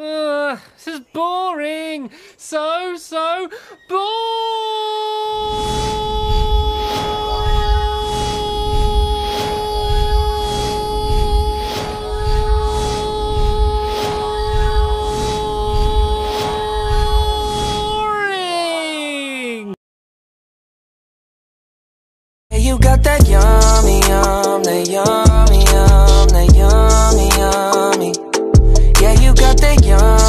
Ugh, this is boring. So, so boring. You got that young Got the young.